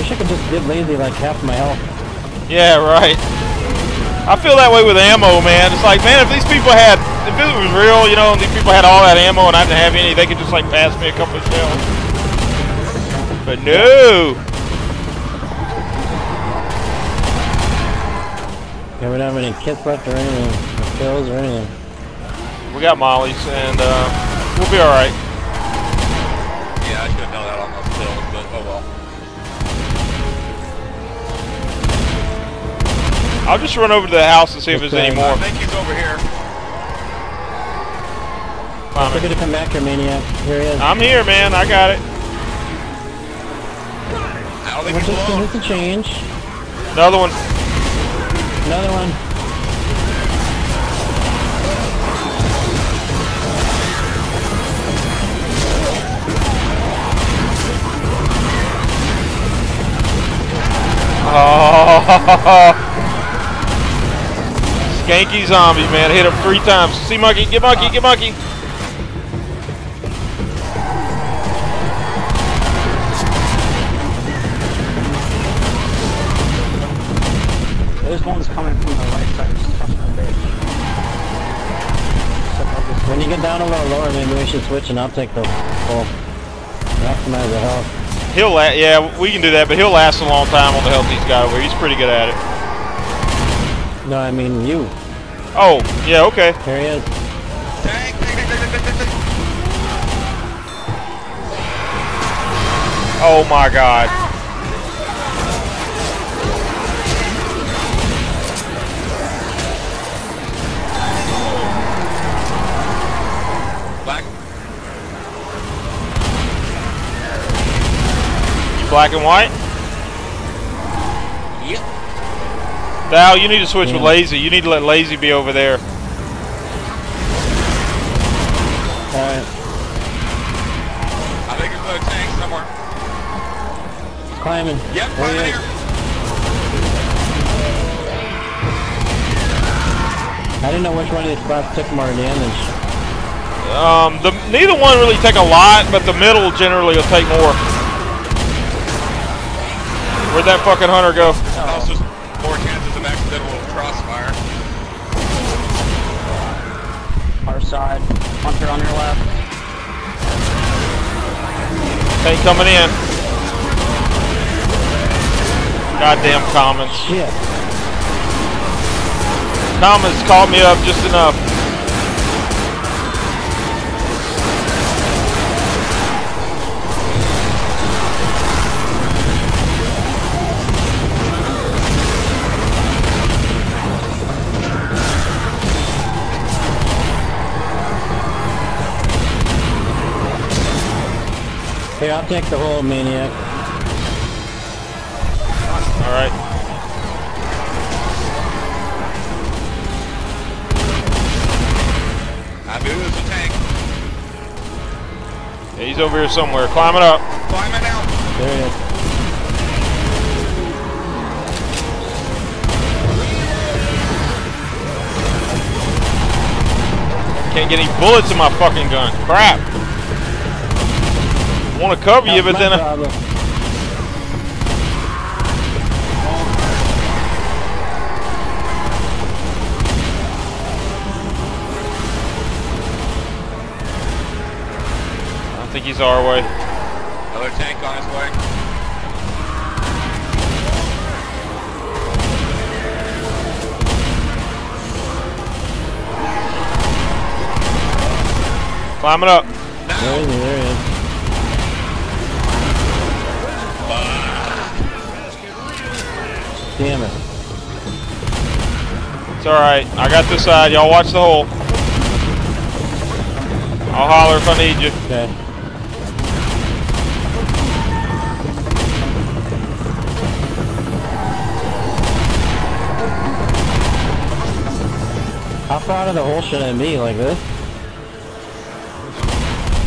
I wish I could just give Lazy like half my health. Yeah, right. I feel that way with ammo, man. It's like, man, if these people had, if it was real, you know, and these people had all that ammo and I didn't have any, they could just like pass me a couple of shells. But no. Yeah, we don't have any kits left or anything, or kills or anything. We got mollies, and uh, we'll be all right. I'll just run over to the house and see if there's any more. I think he's over here. Find We're gonna come back here, Maniac. Here he is. I'm here, man. I got it. I don't think We're he's just alone. gonna hit the change. Another one. Another one. Oh. Skanky zombie, man. Hit him three times. Seamonkey, get monkey, get monkey. There's ones coming from the right side. Just crossing the bridge. Except I'll just- When you get down a little lower, maybe we should switch and I'll take the full. Maximize the health. He'll la yeah, we can do that, but he'll last a long time on the health he's got over. here. He's pretty good at it. No, I mean you. Oh, yeah, okay. Here he is. Oh my god. Black. You black and white? Val, you need to switch with Lazy. You need to let Lazy be over there. Alright. I think there's another tank somewhere. Climbing. Yep, There right he is. here. I didn't know which one of these spots took more damage. Um, the neither one really take a lot, but the middle generally will take more. Where'd that fucking hunter go? Tank coming in. Goddamn commons. Shit. Commons called me up just enough. Here, I'll take the whole maniac. All right. I knew it was a tank. Yeah, he's over here somewhere, climbing up. Climbing out. There he is. Can't get any bullets in my fucking gun. Crap. Want to cover you, That's but then my I. I don't think he's our way. Another tank on his way. Climbing up. There. There he is. Damn it. It's all right. I got this side. Y'all watch the hole. I'll holler if I need you. Okay. How far out of the hole should I be? Like this?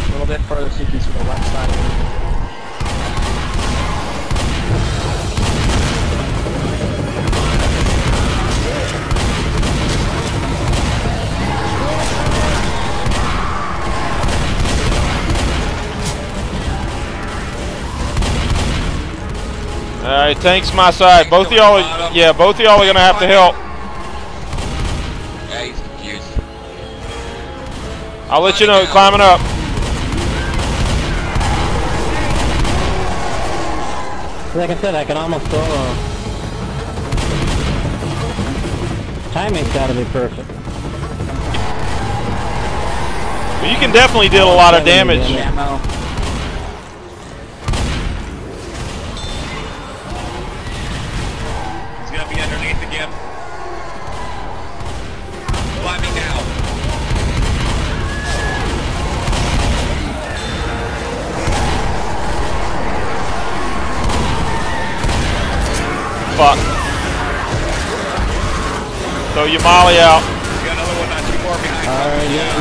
A little bit further so you can see the left side Alright, tanks my side. Both of y'all are, yeah, both of y'all are gonna have to help. Yeah, he's confused. I'll let you know, climbing up. Like I said, I can almost solo. Timing's gotta be perfect. But you can definitely deal a lot of damage. Fuck. Throw your molly out. We got another one not too far behind. Alright, yeah.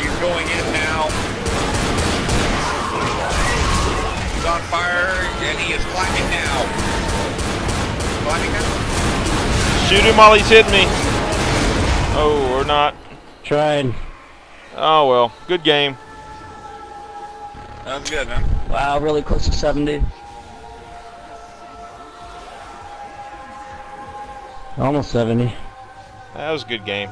He's going in now. He's on fire and he is climbing now. Climbing now. Shoot him while he's hitting me. Oh, or not. Tried. Oh well, good game. That was good, man. Wow, really close to 70. Almost 70. That was a good game.